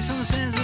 some sense